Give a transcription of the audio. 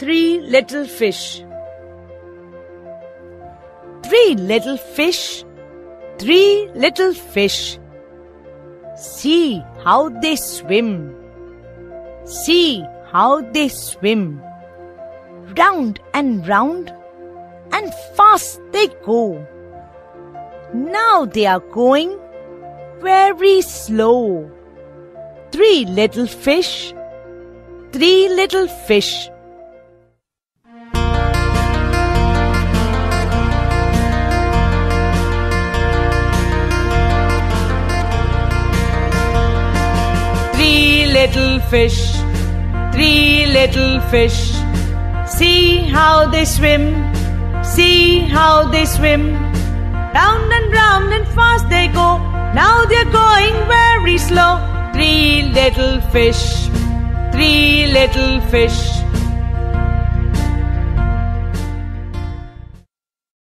Three little fish. Three little fish. Three little fish. See how they swim. See how they swim. Round and round and fast they go. Now they are going very slow. Three little fish. Three little fish. Little fish, three little fish. See how they swim, see how they swim. Round and round and fast they go. Now they're going very slow. Three little fish, three little fish.